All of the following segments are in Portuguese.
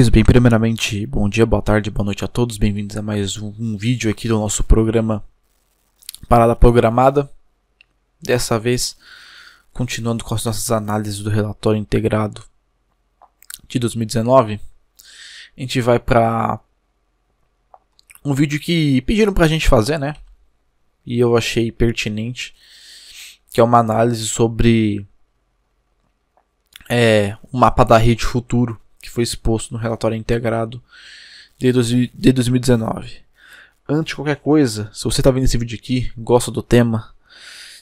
Pois bem, primeiramente, bom dia, boa tarde, boa noite a todos, bem-vindos a mais um, um, vídeo aqui do nosso programa Parada Programada. Dessa vez, continuando com as nossas análises do relatório integrado de 2019, a gente vai para um vídeo que pediram para a gente fazer, né? E eu achei pertinente, que é uma análise sobre é, o mapa da rede futuro que foi exposto no relatório integrado de, de 2019. Antes de qualquer coisa, se você está vendo esse vídeo aqui, gosta do tema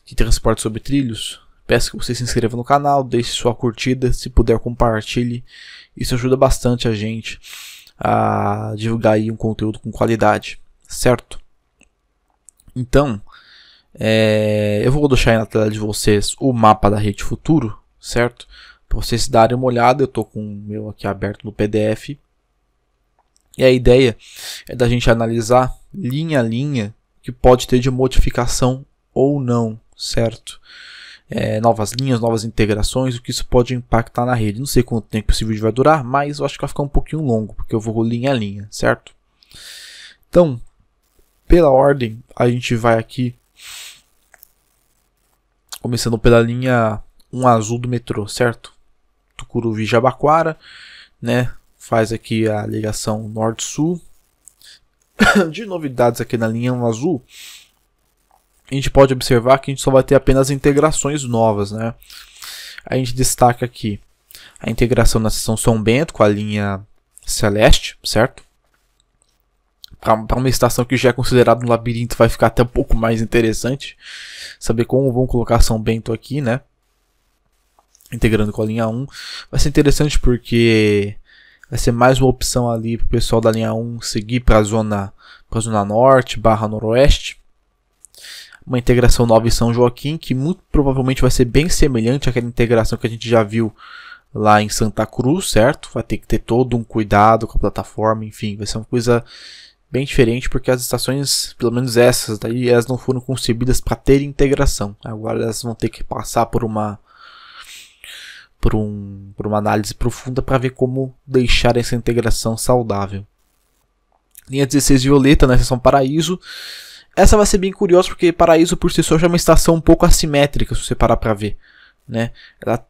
de transporte sobre trilhos, peço que você se inscreva no canal, deixe sua curtida, se puder compartilhe. Isso ajuda bastante a gente a divulgar aí um conteúdo com qualidade, certo? Então, é, eu vou deixar aí na tela de vocês o mapa da rede futuro, certo? Para vocês darem uma olhada, eu estou com o meu aqui aberto no PDF. E a ideia é da gente analisar linha a linha que pode ter de modificação ou não, certo? É, novas linhas, novas integrações, o que isso pode impactar na rede. Não sei quanto tempo esse vídeo vai durar, mas eu acho que vai ficar um pouquinho longo, porque eu vou linha a linha, certo? Então, pela ordem, a gente vai aqui começando pela linha 1 azul do metrô, certo? Tucuruvi Jabaquara, né? Faz aqui a ligação norte-sul. De novidades aqui na linha azul, a gente pode observar que a gente só vai ter apenas integrações novas, né? A gente destaca aqui a integração na seção São Bento com a linha Celeste, certo? Para uma estação que já é considerada um labirinto, vai ficar até um pouco mais interessante saber como vão colocar São Bento aqui, né? Integrando com a linha 1. Vai ser interessante porque vai ser mais uma opção ali para o pessoal da linha 1 seguir para a zona, zona norte barra noroeste. Uma integração nova em São Joaquim, que muito provavelmente vai ser bem semelhante àquela integração que a gente já viu lá em Santa Cruz, certo? Vai ter que ter todo um cuidado com a plataforma, enfim, vai ser uma coisa bem diferente porque as estações, pelo menos essas daí, elas não foram concebidas para ter integração. Agora elas vão ter que passar por uma por, um, por uma análise profunda para ver como deixar essa integração saudável. Linha 16 Violeta na seção Paraíso. Essa vai ser bem curiosa porque Paraíso por si só já é uma estação um pouco assimétrica, se você parar para ver. Né? Ela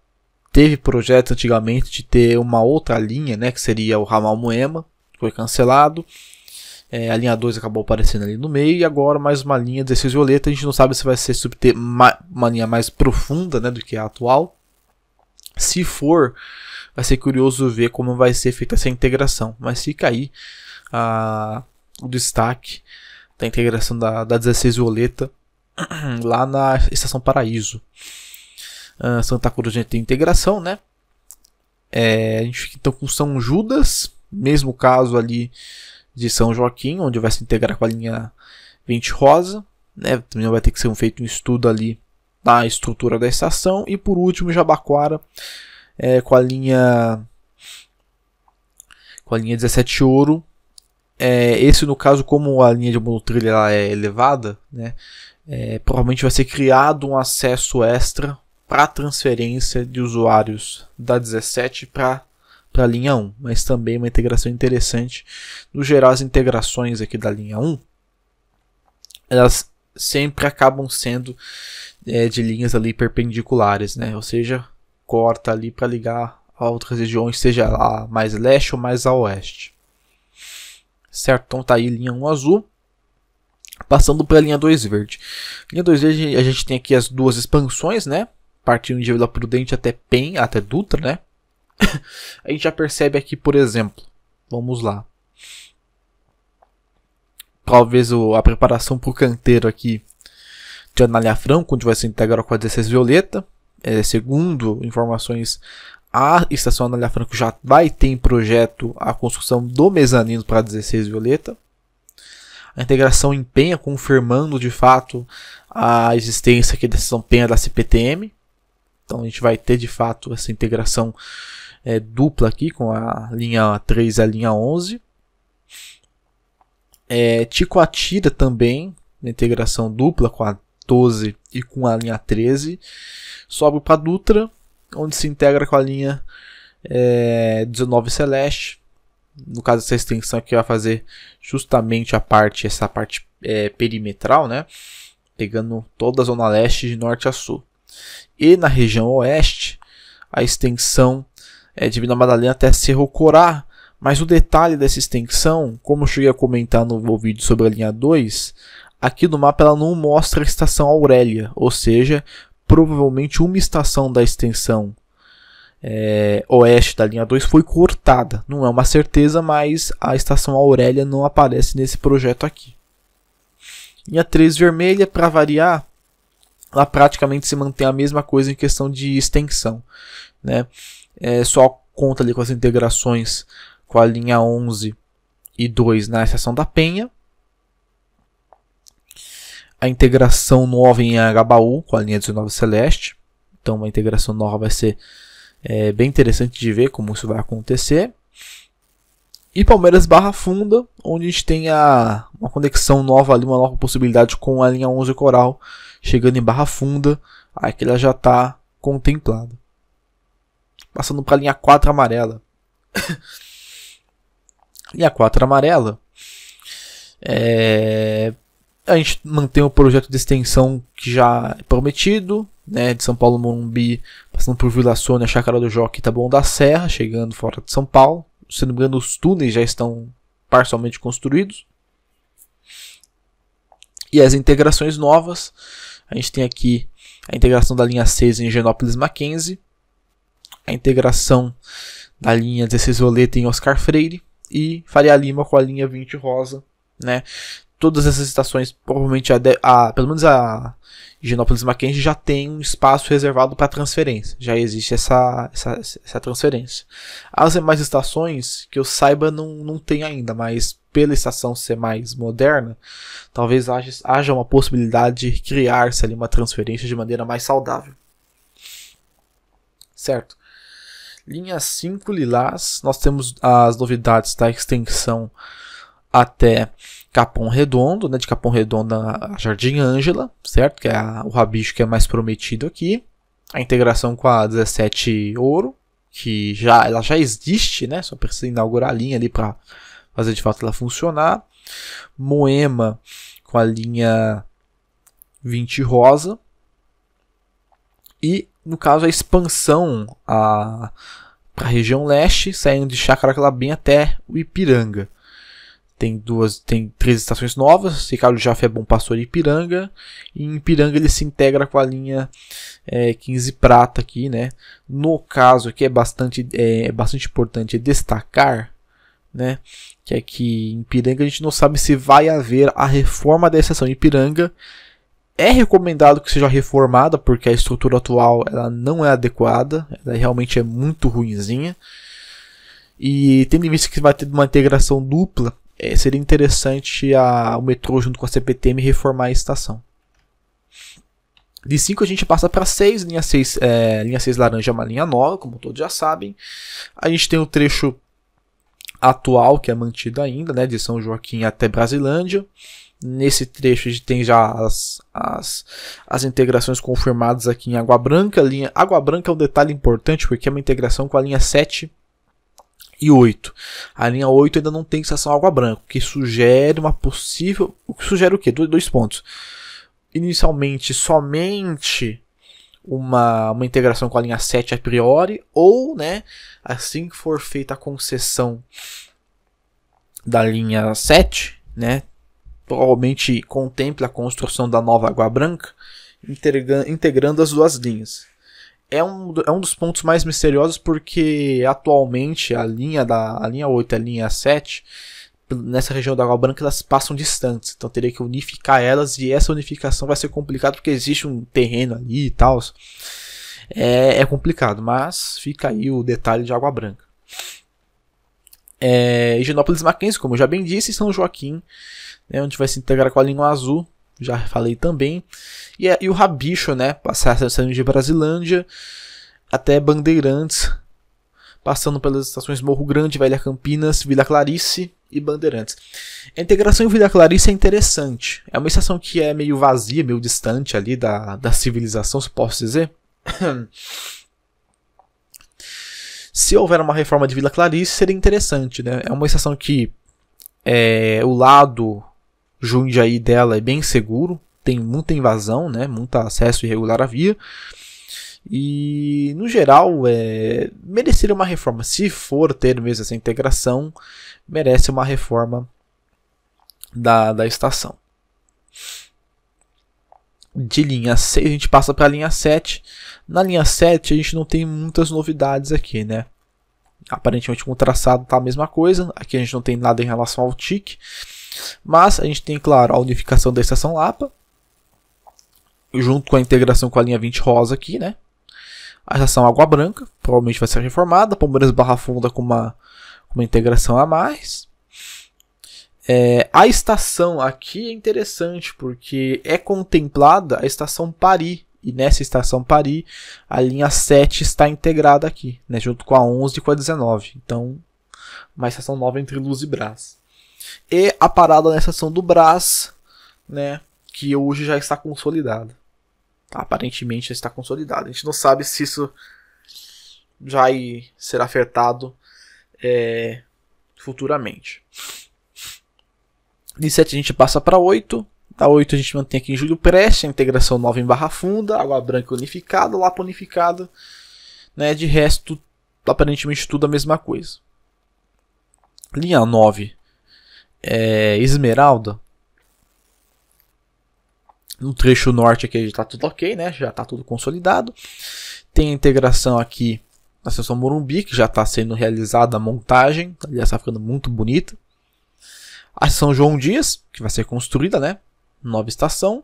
teve projetos antigamente de ter uma outra linha, né, que seria o ramal Moema, foi cancelado. É, a linha 2 acabou aparecendo ali no meio e agora mais uma linha 16 Violeta. A gente não sabe se vai ser subter uma linha mais profunda né, do que a atual. Se for, vai ser curioso ver como vai ser feita essa integração. Mas fica aí a, o destaque da integração da, da 16 Violeta lá na Estação Paraíso. Uh, Santa Cruz a gente tem integração, né? É, a gente fica então com São Judas, mesmo caso ali de São Joaquim, onde vai se integrar com a linha 20 Rosa. Né? Também vai ter que ser feito um estudo ali da estrutura da estação. E por último, Jabaquara é, com a linha com a linha 17 ouro. É, esse no caso, como a linha de monotrilha é elevada, né, é, provavelmente vai ser criado um acesso extra para transferência de usuários da 17 para para a linha 1, mas também uma integração interessante. No geral, as integrações aqui da linha 1, elas sempre acabam sendo é, de linhas ali perpendiculares, né? Ou seja, corta ali para ligar a outras regiões, seja a mais leste ou mais a oeste. Certo? Então tá aí linha 1 azul. Passando para a linha 2 verde. Linha 2 verde a gente tem aqui as duas expansões, né? Partindo de Vila Prudente até PEN, até Dutra, né? a gente já percebe aqui, por exemplo, vamos lá. Talvez a preparação para o canteiro aqui de Anália Franco, onde vai se integrar com a 16 Violeta. É, segundo informações, a estação Anália Franco já vai ter em projeto a construção do mezanino para a 16 Violeta. A integração em Penha, confirmando de fato a existência aqui da estação Penha da CPTM. Então a gente vai ter de fato essa integração é, dupla aqui com a linha 3 e a linha 11. É, Ticoatira também, integração dupla com a 12 e com a linha 13. Sobe para Dutra, onde se integra com a linha é, 19 Celeste. No caso dessa extensão aqui vai fazer justamente a parte, essa parte é, perimetral, né? Pegando toda a zona leste de norte a sul. E na região oeste, a extensão é de Vila Madalena até Cerro Corá. Mas o detalhe dessa extensão, como eu cheguei a comentar no vídeo sobre a linha 2, aqui no mapa ela não mostra a estação Aurélia, ou seja, provavelmente uma estação da extensão é, oeste da linha 2 foi cortada. Não é uma certeza, mas a estação Aurélia não aparece nesse projeto aqui. Linha 3 vermelha, para variar, ela praticamente se mantém a mesma coisa em questão de extensão. Né? É, só conta ali com as integrações com a linha 11 e 2 na estação da Penha. A integração nova em Agabaú com a linha 19 Celeste. Então a integração nova vai ser é bem interessante de ver como isso vai acontecer. E Palmeiras Barra Funda, onde a gente tem a, uma conexão nova ali, uma nova possibilidade com a linha 11 Coral, chegando em Barra Funda, aqui ela já está contemplada. Passando para a linha 4 amarela. linha 4 amarela. É, a gente mantém o projeto de extensão que já é prometido, né, de São Paulo Morumbi, passando por Vila Sônia, Chácara do Jockey, Taboão da Serra, chegando fora de São Paulo. Se não me engano, os túneis já estão parcialmente construídos. E as integrações novas, a gente tem aqui a integração da linha 6 em Genópolis Mackenzie, a integração da linha 16 Violeta em Oscar Freire e Faria Lima com a linha 20 Rosa, né? Todas essas estações, provavelmente a, a pelo menos a Higienópolis Mackenzie já tem um espaço reservado para transferência. Já existe essa, essa, essa transferência. As demais estações, que eu saiba, não, não tem ainda, mas pela estação ser mais moderna, talvez haja, haja uma possibilidade de criar-se ali uma transferência de maneira mais saudável. Certo? Linha 5 Lilás, nós temos as novidades da extensão até Capão Redondo, né, de Capão Redondo a Jardim Ângela, certo? Que é a, o rabicho que é mais prometido aqui. A integração com a 17 Ouro, que já ela já existe, né? Só precisa inaugurar a linha ali para fazer de fato ela funcionar. Moema com a linha 20 Rosa. E no caso a expansão a para a região leste, saindo de Chacaracalabim até o Ipiranga. Tem duas, tem três estações novas. Ricardo Jafé é Bom Pastor e Ipiranga. E em Ipiranga ele se integra com a linha é, 15 Prata aqui, né? No caso aqui é bastante, é, é bastante importante destacar, né? Que é que em Ipiranga a gente não sabe se vai haver a reforma da estação Ipiranga. É recomendado que seja reformada porque a estrutura atual ela não é adequada, ela realmente é muito ruinzinha. E tendo em vista que vai ter uma integração dupla é, seria interessante a, o metrô junto com a CPTM reformar a estação. De 5 a gente passa para 6, linha 6, é, linha 6 laranja é uma linha nova, como todos já sabem. A gente tem o trecho atual, que é mantido ainda, né, de São Joaquim até Brasilândia. Nesse trecho a gente tem já as, as, as integrações confirmadas aqui em Água Branca. Linha, Água Branca é um detalhe importante porque é uma integração com a linha 7 e 8. A linha 8 ainda não tem estação água branca, que sugere uma possível. O que sugere o quê? Dois pontos. Inicialmente, somente uma, uma integração com a linha 7 a priori, ou, né, assim que for feita a concessão da linha 7, né, provavelmente contemple a construção da nova Água Branca, integrando as duas linhas é um, é um dos pontos mais misteriosos porque atualmente a linha da a linha 8 e a linha 7 nessa região da Água Branca elas passam distantes, então teria que unificar elas e essa unificação vai ser complicado porque existe um terreno ali e tal. É, é complicado, mas fica aí o detalhe de Água Branca. É, Higienópolis Mackenzie, como eu já bem disse, São Joaquim, né, onde vai se integrar com a linha azul já falei também. E, e o Rabicho, né? Passar saindo de Brasilândia até Bandeirantes, passando pelas estações Morro Grande, Velha Campinas, Vila Clarice e Bandeirantes. A integração em Vila Clarice é interessante. É uma estação que é meio vazia, meio distante ali da, da civilização, se posso dizer. Se houver uma reforma de Vila Clarice, seria interessante, né? É uma estação que é, o lado Jundiaí dela é bem seguro, tem muita invasão, né? Muito acesso irregular à via. E, no geral, é, mereceria uma reforma. Se for ter mesmo essa integração, merece uma reforma da, da estação. De linha 6, a gente passa para a linha 7. Na linha 7, a gente não tem muitas novidades aqui, né? Aparentemente, com o traçado tá a mesma coisa. Aqui a gente não tem nada em relação ao TIC. Mas a gente tem, claro, a unificação da estação Lapa. Junto com a integração com a linha 20 rosa aqui, né? A estação Água Branca, provavelmente vai ser reformada. Palmeiras Barra Funda com uma, uma integração a mais. É, a estação aqui é interessante porque é contemplada a estação Paris. E nessa estação Paris, a linha 7 está integrada aqui, né, junto com a 11 e com a 19. Então, uma estação nova entre Luz e Brás. E a parada na estação do Brás, né, que hoje já está consolidada. Aparentemente já está consolidada. A gente não sabe se isso já será afetado é, futuramente. De 7 a gente passa para 8. Da 8 a gente mantém aqui em Júlio Preste, a integração nova em Barra Funda, Água Branca unificada, Lapa unificada. Né? De resto, aparentemente tudo a mesma coisa. Linha 9 é Esmeralda. No trecho norte aqui já está tudo ok, né? Já está tudo consolidado. Tem a integração aqui na seção Morumbi, que já está sendo realizada a montagem. Já está ficando muito bonita. A São João Dias, que vai ser construída, né? Nova estação.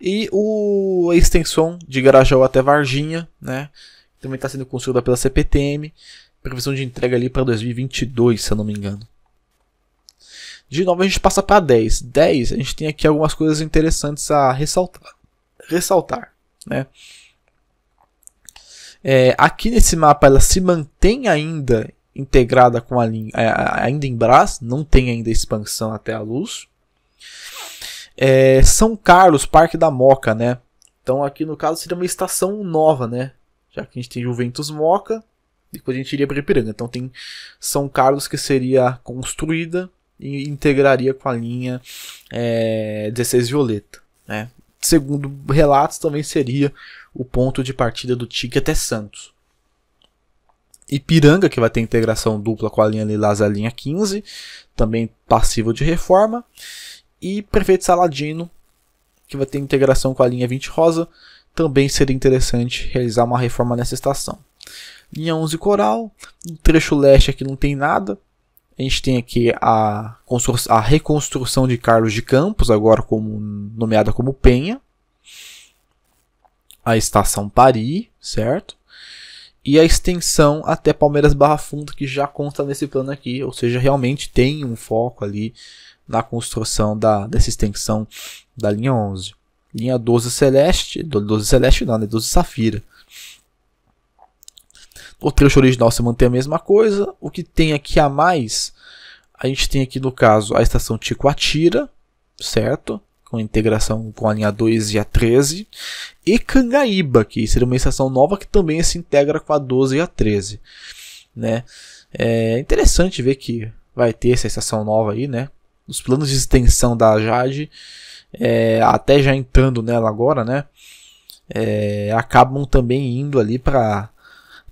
E o, a extensão de Garajal até Varginha, né? Também está sendo construída pela CPTM. Previsão de entrega ali para 2022, se eu não me engano. De novo a gente passa para 10. 10, a gente tem aqui algumas coisas interessantes a ressaltar. ressaltar né? É, aqui nesse mapa ela se mantém ainda integrada com a linha, ainda em Brás, não tem ainda expansão até a luz. É, São Carlos, Parque da Moca, né? Então aqui no caso seria uma estação nova, né? Já que a gente tem Juventus Moca, depois a gente iria para Ipiranga. Então tem São Carlos que seria construída e integraria com a linha é, 16 Violeta, né? Segundo relatos, também seria o ponto de partida do Tique até Santos. Ipiranga, que vai ter integração dupla com a linha Lilás a linha 15, também passível de reforma. E Prefeito Saladino, que vai ter integração com a linha 20 Rosa, também seria interessante realizar uma reforma nessa estação. Linha 11 Coral, no trecho leste aqui não tem nada. A gente tem aqui a, a reconstrução de Carlos de Campos, agora como nomeada como Penha. A estação Paris, certo? e a extensão até Palmeiras Barra Funda, que já consta nesse plano aqui, ou seja, realmente tem um foco ali na construção da, dessa extensão da linha 11. Linha 12 Celeste, 12 Celeste não, né, 12 Safira. O trecho original se mantém a mesma coisa, o que tem aqui a mais, a gente tem aqui no caso a estação Ticoatira, certo? com integração com a linha 2 e a 13, e Cangaíba, que seria uma estação nova que também se integra com a 12 e a 13. Né? É interessante ver que vai ter essa estação nova aí, né? Os planos de extensão da Jade, é, até já entrando nela agora, né? É, acabam também indo ali para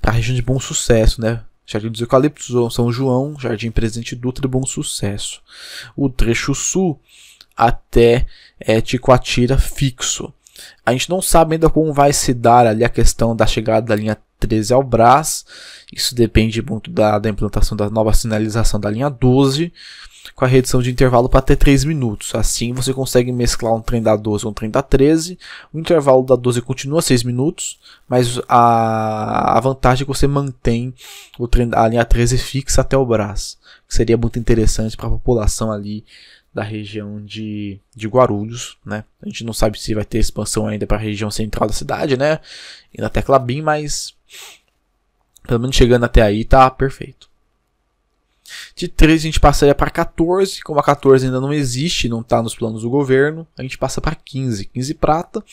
a região de Bom Sucesso, né? Jardim dos Eucaliptos, São João, Jardim Presidente Dutra e Bom Sucesso. O trecho sul até é, Ticoatira fixo. A gente não sabe ainda como vai se dar ali a questão da chegada da linha 13 ao Brás. Isso depende muito da, da implantação da nova sinalização da linha 12, com a redução de intervalo para até 3 minutos. Assim você consegue mesclar um trem da 12 com um trem da 13. O intervalo da 12 continua 6 minutos, mas a, a vantagem é que você mantém o trem, a linha 13 fixa até o Brás. Que seria muito interessante para a população ali da região de, de Guarulhos, né? A gente não sabe se vai ter expansão ainda para a região central da cidade, né? E na tecla BIM, mas pelo menos chegando até aí tá perfeito. De 13 a gente passaria para 14, como a 14 ainda não existe, não está nos planos do governo, a gente passa para 15, 15 prata.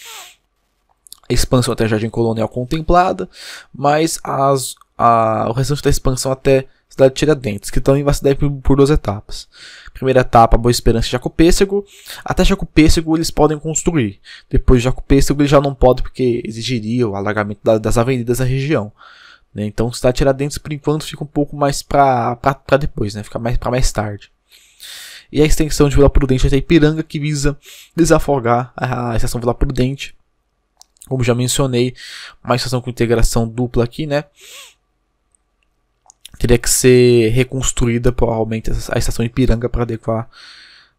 a expansão até Jardim Colonial contemplada, mas as, a, o restante da expansão até cidade de Tiradentes, que também vai se dar por duas etapas. Primeira etapa, Boa Esperança e Jacopêssego. Até Jacopêssego eles podem construir. Depois de Jacopêssego eles já não podem porque exigiria o alargamento das avenidas da região. Né? Então cidade de Tiradentes por enquanto fica um pouco mais para depois, né? fica mais para mais tarde. E a extensão de Vila Prudente até Ipiranga que visa desafogar a estação Vila Prudente. Como já mencionei, uma estação com integração dupla aqui, né? teria que ser reconstruída provavelmente a estação Ipiranga para adequar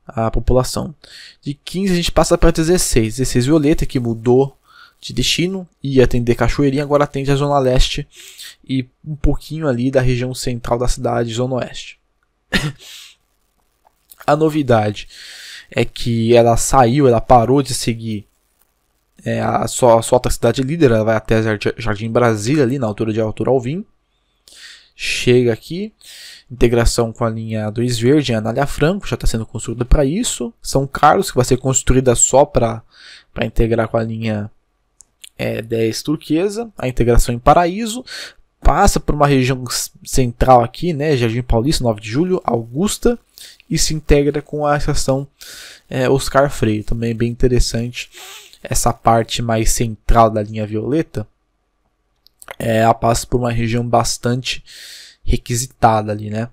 a população. De 15 a gente passa para 16. 16 Violeta que mudou de destino e atender Cachoeirinha, agora atende a Zona Leste e um pouquinho ali da região central da cidade, Zona Oeste. a novidade é que ela saiu, ela parou de seguir é, a sua, a sua outra cidade líder, ela vai até Jardim Brasília, ali na altura de Altura Alvim chega aqui. Integração com a linha 2 verde em Anália Franco, já está sendo construída para isso. São Carlos, que vai ser construída só para integrar com a linha é, 10 turquesa. A integração em Paraíso. Passa por uma região central aqui, né, Jardim Paulista, 9 de julho, Augusta, e se integra com a estação é, Oscar Freire. Também é bem interessante essa parte mais central da linha violeta é, ela passa por uma região bastante requisitada ali, né?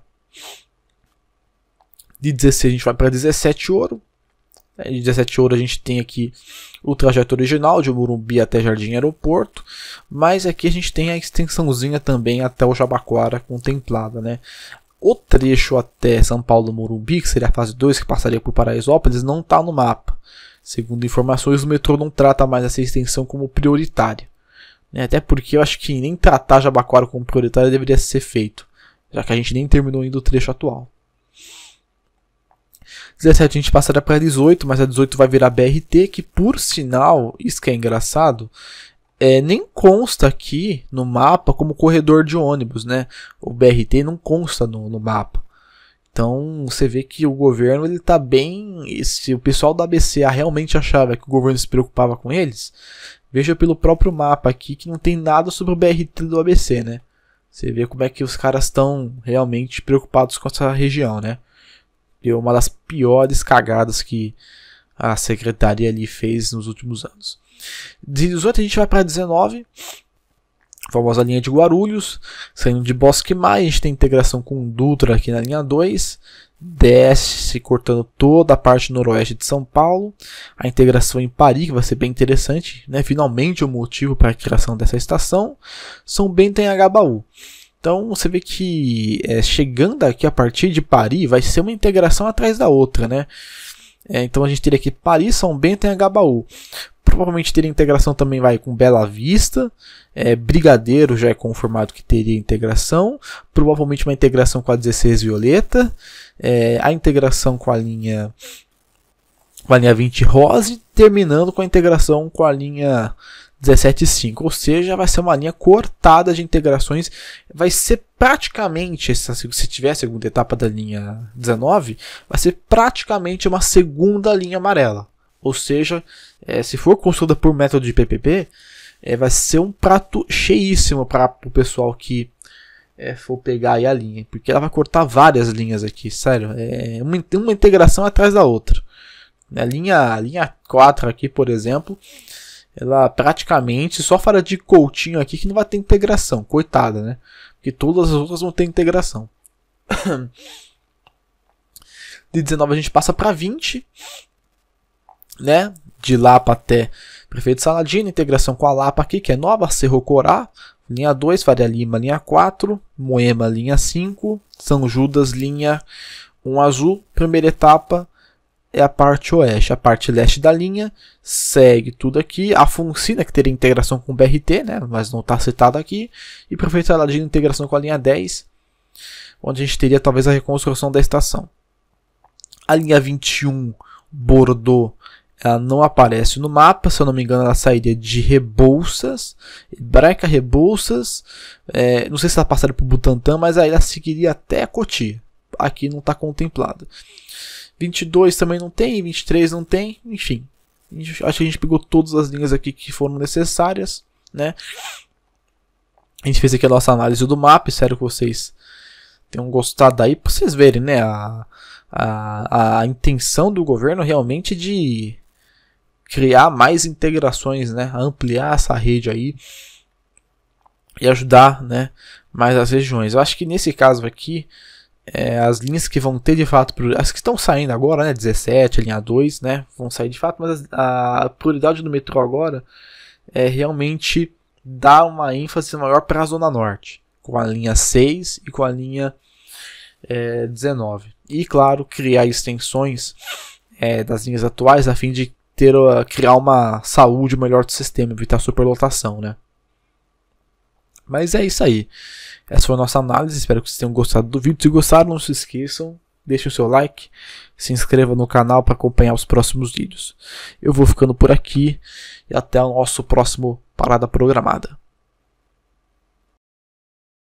De 16 a gente vai para 17 ouro. É, de 17 ouro a gente tem aqui o trajeto original de Morumbi até Jardim Aeroporto, mas aqui a gente tem a extensãozinha também até o Jabaquara contemplada, né? O trecho até São Paulo Morumbi, que seria a fase 2, que passaria por Paraisópolis, não está no mapa. Segundo informações, o metrô não trata mais essa extensão como prioritária. Né? Até porque eu acho que nem tratar Jabaquara como prioritário deveria ser feito, já que a gente nem terminou ainda o trecho atual. 17 a gente passaria para 18, mas a 18 vai virar BRT, que por sinal, isso que é engraçado, é, nem consta aqui no mapa como corredor de ônibus, né? O BRT não consta no, no mapa. Então você vê que o governo ele tá bem. Se o pessoal da ABCA realmente achava que o governo se preocupava com eles, Veja pelo próprio mapa aqui que não tem nada sobre o BRT do ABC, né? Você vê como é que os caras estão realmente preocupados com essa região, né? Deu uma das piores cagadas que a secretaria ali fez nos últimos anos. De 18 a gente vai para 19, famosa linha de Guarulhos, saindo de Bosque Mais, a gente tem integração com Dutra aqui na linha 2, desce cortando toda a parte noroeste de São Paulo, a integração em Paris, que vai ser bem interessante, né? finalmente o motivo para a criação dessa estação, São Bento em Agabaú. Então você vê que é, chegando aqui a partir de Paris vai ser uma integração atrás da outra, né? É, então a gente teria aqui Paris, São Bento e Agabaú. Provavelmente teria integração também vai com Bela Vista, é, Brigadeiro já é confirmado que teria integração, provavelmente uma integração com a 16 Violeta, é, a integração com a linha com a linha 20 Rose, terminando com a integração com a linha 17.5, ou seja, vai ser uma linha cortada de integrações, vai ser praticamente, se tiver a segunda etapa da linha 19, vai ser praticamente uma segunda linha amarela, ou seja, é, se for construída por método de PPP, é, vai ser um prato cheíssimo para o pessoal que é, for pegar a linha, porque ela vai cortar várias linhas aqui, sério, é uma, uma integração atrás da outra. A linha, a linha 4 aqui, por exemplo, ela praticamente só fala de Coutinho aqui que não vai ter integração, coitada, né? Porque todas as outras vão ter integração. De 19 a gente passa para 20, né? De Lapa até Prefeito Saladino, integração com a Lapa aqui, que é nova, Cerro Corá, linha 2, Faria Lima, linha 4, Moema, linha 5, São Judas, linha 1 azul, primeira etapa é a parte oeste, a parte leste da linha, segue tudo aqui, a Funcina, que teria integração com o BRT, né, mas não está citado aqui, e Prefeito Saladino, integração com a linha 10, onde a gente teria talvez a reconstrução da estação. A linha 21, Bordeaux, ela não aparece no mapa, se eu não me engano, ela sairia de Rebouças, Breca Rebouças, é, não sei se ela passaria por Butantã, mas aí ela seguiria até Cotia. Aqui não está contemplada. 22 também não tem, 23 não tem, enfim. acho que a gente pegou todas as linhas aqui que foram necessárias, né? A gente fez aqui a nossa análise do mapa, espero que vocês tenham gostado aí, para vocês verem, né? A, a, a intenção do governo realmente de criar mais integrações, né? Ampliar essa rede aí e ajudar, né? Mais as regiões. Eu acho que nesse caso aqui, é, as linhas que vão ter de fato, as que estão saindo agora, né? 17, linha 2, né? Vão sair de fato, mas a, a prioridade do metrô agora é realmente dar uma ênfase maior para a Zona Norte, com a linha 6 e com a linha é, 19. E, claro, criar extensões é, das linhas atuais a fim de ter, uh, criar uma saúde melhor do sistema, evitar superlotação, né? Mas é isso aí. Essa foi a nossa análise. Espero que vocês tenham gostado do vídeo. Se gostaram, não se esqueçam. Deixe o seu like. Se inscreva no canal para acompanhar os próximos vídeos. Eu vou ficando por aqui. E até o nosso próximo Parada Programada.